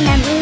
and I'm